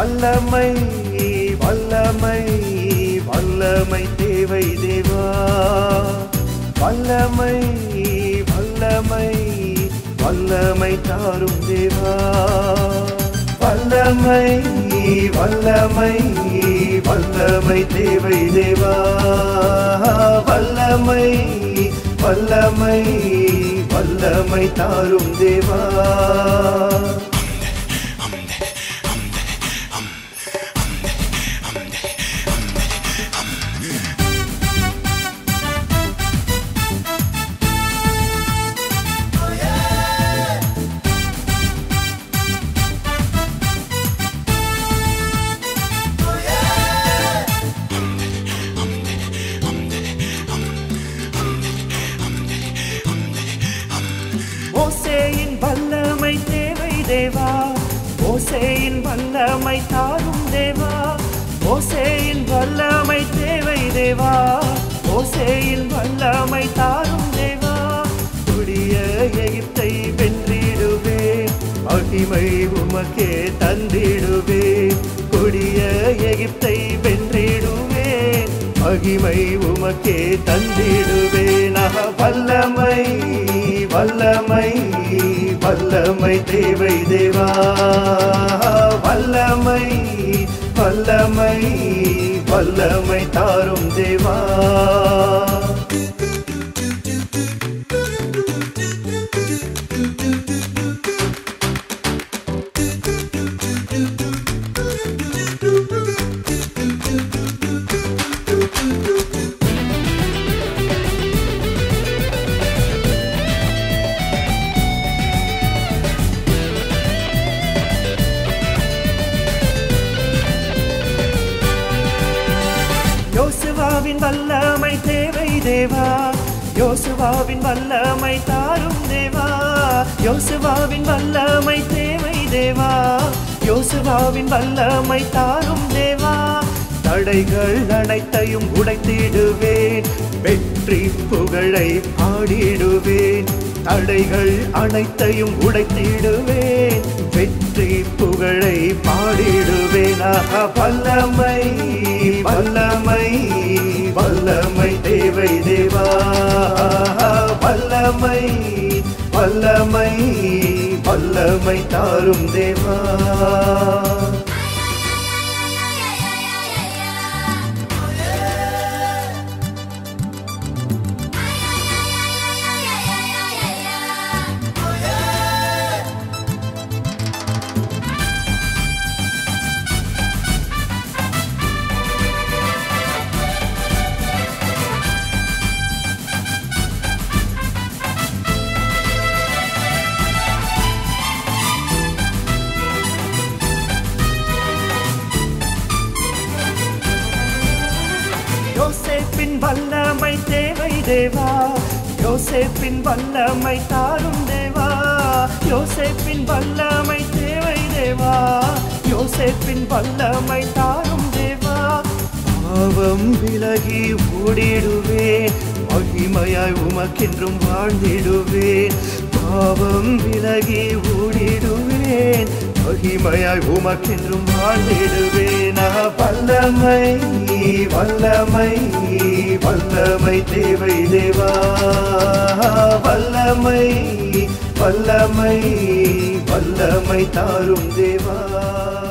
வல்லமை வல்லமை வல்லமை தேவை தேவா. வல்லமை வல்லமை வல்லமை தாரும் தேவா. வல்லமை வல்லமை வல்லமை தேவை தேவா. வல்லமை வல்லமை வல்லமை தாரும் தேவா. ஓசேயின் வல்லமை தேவை தேவா. ஓசேயின் வல்லமை தாரும் தேவா. கொடிய எகிப்தை வென்றிடுவே. மகிமை உமக்கே தந்திடுவே. கொடிய எகிப்தை வென்றிடுவே. மகிமை உமக்கே தந்திடுவே. நக வல்லமை. வல்லமை வல்லமை தேவை தேவா. வல்லமை வல்லமை வல்லமை தாரும் தேவா. யோசுவாவின் வல்லமை தேவை தேவா. யோசுவாவின் வல்லமை தாரும் தேவா. யோசுவாவின் வல்லமை தேவை தேவா. யோசுவாவின் வல்லமை தாரும் தேவா. தடைகள் அனைத்தையும் உடைத்திடுவேன். வெற்றி புகழை ஆடிடுவேன் தடைகள் அனைத்தையும் உடைத்திடுவேன். வெற்றி புகழை பாடிடுவேன். வல்லமை. வல்லமை வல்லமை தேவை தேவா. வல்லமை வல்லமை வல்லமை தாரும் தேவா. வல்லமை தேவை தேவா. யோசேப்பின் வல்லமை தாரும் தேவா. யோசேப்பின் வல்லமை தேவை தேவா. யோசேப்பின் வல்லமை தாரும் தேவா. பாவம் விலகி ஓடிடுவேன் மகிமையாய் உமக்கென்றும் வாழ்ந்திடுவேன் பாவம் விலகி ஓடிடுவேன். மகிமையாய் உமக்கென்றும் வாழ்ந்திடுவேன் வல்லமை வல்லமை வல்லமை தேவை தேவா. வல்லமை வல்லமை வல்லமை தாரும் தேவா.